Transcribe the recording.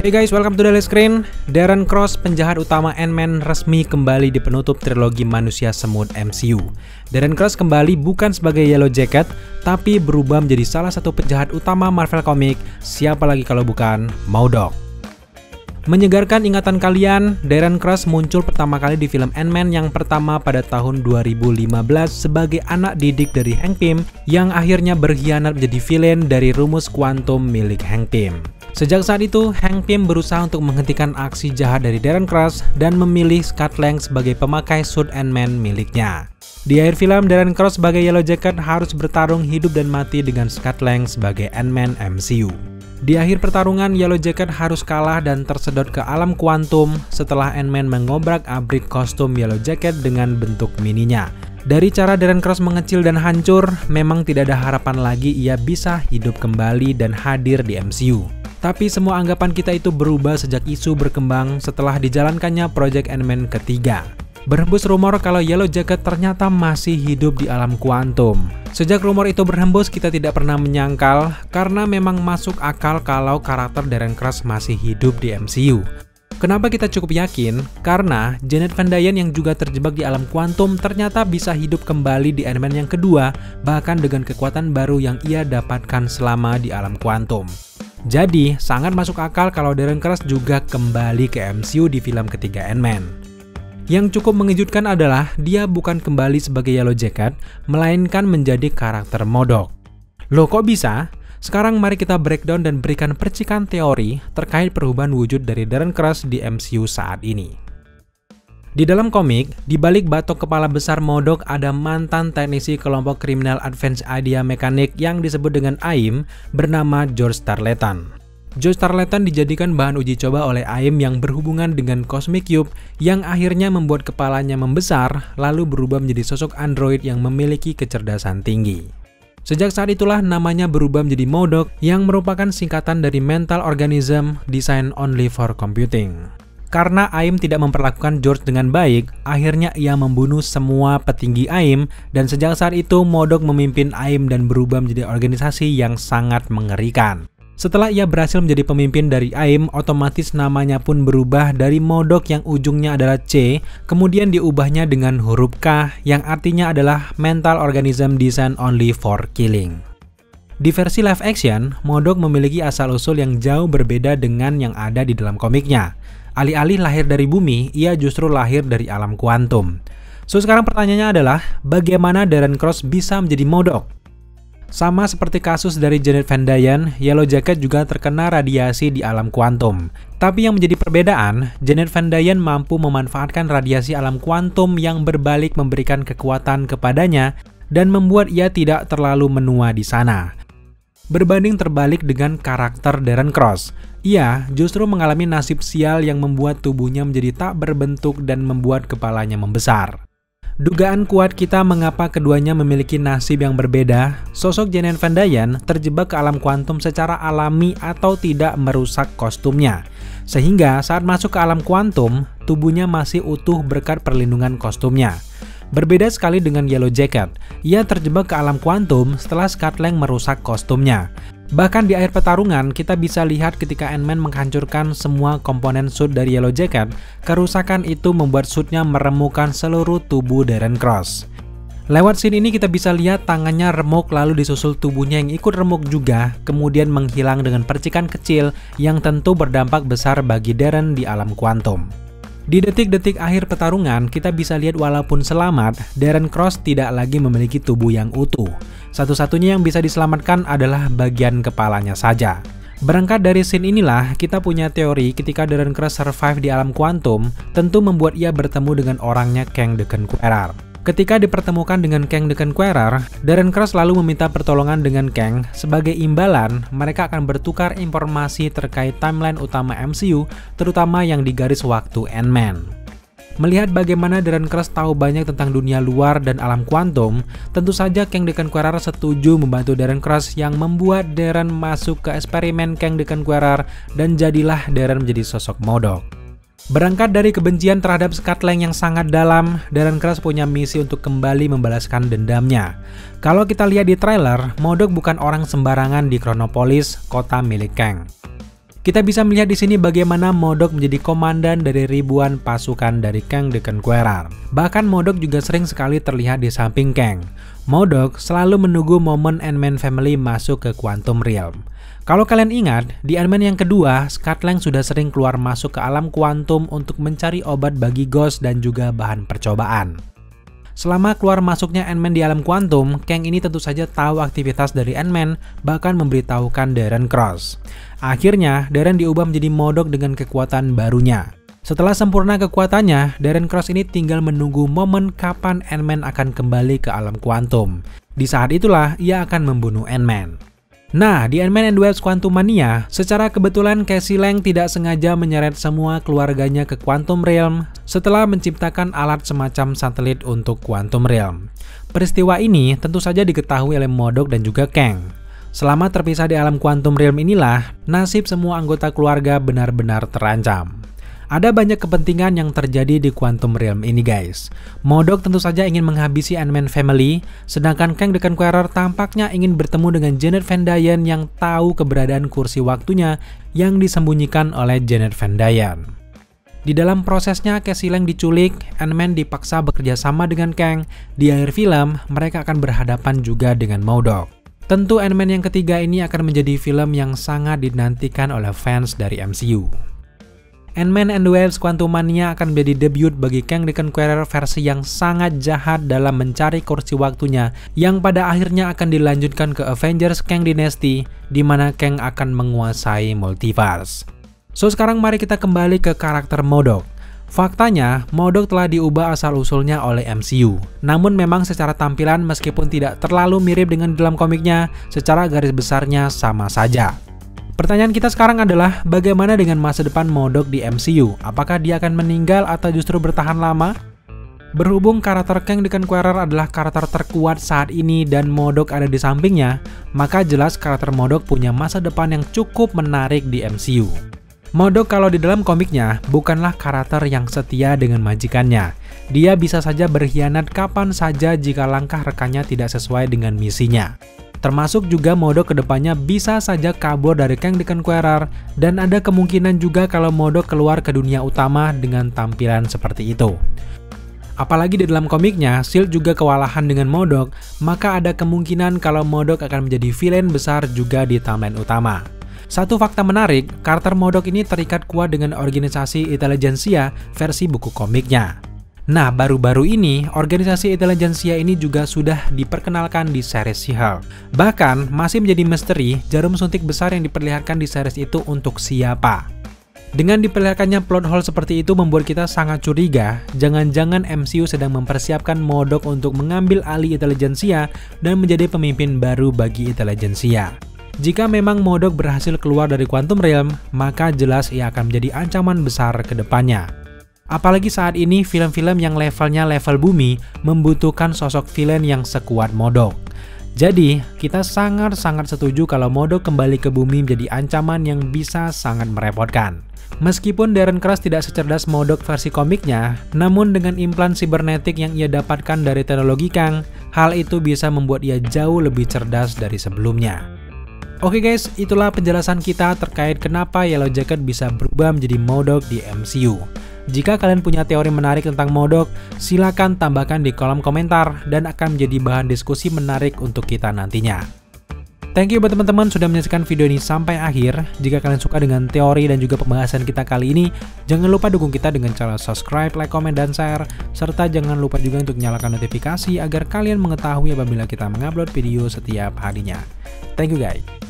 Hey guys, welcome to Daily Screen. Darren Cross, penjahat utama Ant-Man resmi kembali di penutup trilogi Manusia Semut MCU. Darren Cross kembali bukan sebagai Yellow Jacket, tapi berubah menjadi salah satu penjahat utama Marvel Comics, siapa lagi kalau bukan MODOK. Menyegarkan ingatan kalian, Darren Cross muncul pertama kali di film Ant-Man yang pertama pada tahun 2015 sebagai anak didik dari Hank Pym yang akhirnya berkhianat menjadi villain dari rumus kuantum milik Hank Pym. Sejak saat itu, Hank Pym berusaha untuk menghentikan aksi jahat dari Darren Cross dan memilih Scott Lang sebagai pemakai suit Ant-Man miliknya. Di akhir film, Darren Cross sebagai Yellow Jacket harus bertarung hidup dan mati dengan Scott Lang sebagai Ant-Man MCU. Di akhir pertarungan, Yellow Jacket harus kalah dan tersedot ke alam kuantum setelah Ant-Man mengobrak-abrik kostum Yellow Jacket dengan bentuk mininya. Dari cara Darren Cross mengecil dan hancur, memang tidak ada harapan lagi ia bisa hidup kembali dan hadir di MCU. Tapi semua anggapan kita itu berubah sejak isu berkembang setelah dijalankannya Project Ant-Man ketiga. Berhembus rumor kalau Yellow Jacket ternyata masih hidup di alam kuantum. Sejak rumor itu berhembus, kita tidak pernah menyangkal karena memang masuk akal kalau karakter Darren Cross masih hidup di MCU. Kenapa kita cukup yakin? Karena Janet Van Dyne yang juga terjebak di alam kuantum ternyata bisa hidup kembali di Ant-Man yang kedua, bahkan dengan kekuatan baru yang ia dapatkan selama di alam kuantum. Jadi, sangat masuk akal kalau Darren Cross juga kembali ke MCU di film ketiga Ant-Man. Yang cukup mengejutkan adalah dia bukan kembali sebagai Yellow Jacket, melainkan menjadi karakter modok. Loh kok bisa? Sekarang mari kita breakdown dan berikan percikan teori terkait perubahan wujud dari Darren Cross di MCU saat ini. Di dalam komik, di balik batok kepala besar Modok ada mantan teknisi kelompok kriminal Advanced Idea Mechanic yang disebut dengan AIM bernama George Tarleton. George Tarleton dijadikan bahan uji coba oleh AIM yang berhubungan dengan Cosmic Cube yang akhirnya membuat kepalanya membesar lalu berubah menjadi sosok android yang memiliki kecerdasan tinggi. Sejak saat itulah namanya berubah menjadi Modok yang merupakan singkatan dari Mental Organism Designed Only for Computing. Karena Aim tidak memperlakukan George dengan baik, akhirnya ia membunuh semua petinggi Aim dan sejak saat itu Modok memimpin Aim dan berubah menjadi organisasi yang sangat mengerikan. Setelah ia berhasil menjadi pemimpin dari AIM, otomatis namanya pun berubah dari Modok yang ujungnya adalah C, kemudian diubahnya dengan huruf K yang artinya adalah Mental Organism Designed Only for Killing. Di versi live action, Modok memiliki asal-usul yang jauh berbeda dengan yang ada di dalam komiknya. Alih-alih lahir dari bumi, ia justru lahir dari alam kuantum. So sekarang pertanyaannya adalah, bagaimana Darren Cross bisa menjadi modok? Sama seperti kasus dari Janet Van Dyne, Yellow Jacket juga terkena radiasi di alam kuantum. Tapi yang menjadi perbedaan, Janet Van Dyne mampu memanfaatkan radiasi alam kuantum yang berbalik memberikan kekuatan kepadanya dan membuat ia tidak terlalu menua di sana. Berbanding terbalik dengan karakter Darren Cross, ia justru mengalami nasib sial yang membuat tubuhnya menjadi tak berbentuk dan membuat kepalanya membesar. Dugaan kuat kita mengapa keduanya memiliki nasib yang berbeda, sosok Janet Van Dyne terjebak ke alam kuantum secara alami atau tidak merusak kostumnya. Sehingga saat masuk ke alam kuantum, tubuhnya masih utuh berkat perlindungan kostumnya. Berbeda sekali dengan Yellow Jacket, ia terjebak ke alam kuantum setelah Scott Lang merusak kostumnya. Bahkan di akhir pertarungan, kita bisa lihat ketika Ant-Man menghancurkan semua komponen suit dari Yellow Jacket, kerusakan itu membuat suitnya meremukan seluruh tubuh Darren Cross. Lewat scene ini kita bisa lihat tangannya remuk lalu disusul tubuhnya yang ikut remuk juga, kemudian menghilang dengan percikan kecil yang tentu berdampak besar bagi Darren di alam kuantum. Di detik-detik akhir pertarungan, kita bisa lihat walaupun selamat, Darren Cross tidak lagi memiliki tubuh yang utuh. Satu-satunya yang bisa diselamatkan adalah bagian kepalanya saja. Berangkat dari scene inilah, kita punya teori ketika Darren Cross survive di alam kuantum, tentu membuat ia bertemu dengan orangnya Kang the Conqueror. Ketika dipertemukan dengan Kang the Conqueror, Darren Cross lalu meminta pertolongan dengan Kang. Sebagai imbalan, mereka akan bertukar informasi terkait timeline utama MCU, terutama yang di garis waktu Ant-Man. Melihat bagaimana Darren Cross tahu banyak tentang dunia luar dan alam kuantum, tentu saja Kang the Conqueror setuju membantu Darren Cross yang membuat Darren masuk ke eksperimen Kang the Conqueror dan jadilah Darren menjadi sosok modok. Berangkat dari kebencian terhadap Scott Lang yang sangat dalam, Darren Cross punya misi untuk kembali membalaskan dendamnya. Kalau kita lihat di trailer, Modok bukan orang sembarangan di Chronopolis, kota milik Kang. Kita bisa melihat di sini bagaimana Modok menjadi komandan dari ribuan pasukan dari Kang the Conqueror. Bahkan Modok juga sering sekali terlihat di samping Kang. Modok selalu menunggu momen Ant-Man family masuk ke Quantum Realm. Kalau kalian ingat, di Ant-Man yang kedua, Scott Lang sudah sering keluar masuk ke alam kuantum untuk mencari obat bagi Ghost dan juga bahan percobaan. Selama keluar masuknya Ant-Man di alam kuantum, Kang ini tentu saja tahu aktivitas dari Ant-Man, bahkan memberitahukan Darren Cross. Akhirnya, Darren diubah menjadi modok dengan kekuatan barunya. Setelah sempurna kekuatannya, Darren Cross ini tinggal menunggu momen kapan Ant-Man akan kembali ke alam kuantum. Di saat itulah ia akan membunuh Ant-Man. Nah, di Ant-Man and Wasp Quantum Mania, secara kebetulan Casey Lang tidak sengaja menyeret semua keluarganya ke Quantum Realm setelah menciptakan alat semacam satelit untuk Quantum Realm. Peristiwa ini tentu saja diketahui oleh Modok dan juga Kang. Selama terpisah di alam Quantum Realm inilah, nasib semua anggota keluarga benar-benar terancam. Ada banyak kepentingan yang terjadi di Quantum Realm ini guys. Modok tentu saja ingin menghabisi Ant-Man Family, sedangkan Kang the Conqueror tampaknya ingin bertemu dengan Janet Van Dyne yang tahu keberadaan kursi waktunya yang disembunyikan oleh Janet Van Dyne. Di dalam prosesnya, Casey Lang diculik, Ant-Man dipaksa bekerja sama dengan Kang. Di akhir film, mereka akan berhadapan juga dengan Modok. Tentu Ant-Man yang ketiga ini akan menjadi film yang sangat dinantikan oleh fans dari MCU. Ant-Man and the Wasp Quantumania akan menjadi debut bagi Kang the Conqueror versi yang sangat jahat dalam mencari kursi waktunya yang pada akhirnya akan dilanjutkan ke Avengers Kang Dynasty di mana Kang akan menguasai multiverse. So sekarang mari kita kembali ke karakter Modok. Faktanya, Modok telah diubah asal-usulnya oleh MCU. Namun memang secara tampilan meskipun tidak terlalu mirip dengan dalam komiknya, secara garis besarnya sama saja. Pertanyaan kita sekarang adalah bagaimana dengan masa depan Modok di MCU? Apakah dia akan meninggal atau justru bertahan lama? Berhubung karakter Kang the Conqueror adalah karakter terkuat saat ini dan Modok ada di sampingnya, maka jelas karakter Modok punya masa depan yang cukup menarik di MCU. Modok kalau di dalam komiknya bukanlah karakter yang setia dengan majikannya. Dia bisa saja berkhianat kapan saja jika langkah rekannya tidak sesuai dengan misinya. Termasuk juga Modok ke depannya bisa saja kabur dari Kang the Conqueror dan ada kemungkinan juga kalau Modok keluar ke dunia utama dengan tampilan seperti itu. Apalagi di dalam komiknya, Shield juga kewalahan dengan Modok, maka ada kemungkinan kalau Modok akan menjadi villain besar juga di timeline utama. Satu fakta menarik, karakter Modok ini terikat kuat dengan organisasi intelijensia versi buku komiknya. Nah, baru-baru ini, organisasi intelijensia ini juga sudah diperkenalkan di series She-Hulk. Bahkan, masih menjadi misteri jarum suntik besar yang diperlihatkan di series itu untuk siapa. Dengan diperlihatkannya plot hole seperti itu membuat kita sangat curiga, jangan-jangan MCU sedang mempersiapkan Modok untuk mengambil alih intelijensia dan menjadi pemimpin baru bagi intelijensia. Jika memang Modok berhasil keluar dari Quantum Realm, maka jelas ia akan menjadi ancaman besar ke depannya. Apalagi saat ini film-film yang levelnya level bumi membutuhkan sosok villain yang sekuat Modok. Jadi, kita sangat-sangat setuju kalau Modok kembali ke bumi menjadi ancaman yang bisa sangat merepotkan. Meskipun Darren Cross tidak secerdas Modok versi komiknya, namun dengan implan sibernetik yang ia dapatkan dari teknologi Kang, hal itu bisa membuat ia jauh lebih cerdas dari sebelumnya. Oke guys, itulah penjelasan kita terkait kenapa Yellow Jacket bisa berubah menjadi Modok di MCU. Jika kalian punya teori menarik tentang modok, silakan tambahkan di kolom komentar dan akan menjadi bahan diskusi menarik untuk kita nantinya. Thank you buat teman-teman sudah menyaksikan video ini sampai akhir. Jika kalian suka dengan teori dan juga pembahasan kita kali ini, jangan lupa dukung kita dengan cara subscribe, like, comment, dan share. Serta jangan lupa juga untuk nyalakan notifikasi agar kalian mengetahui apabila kita mengupload video setiap harinya. Thank you guys.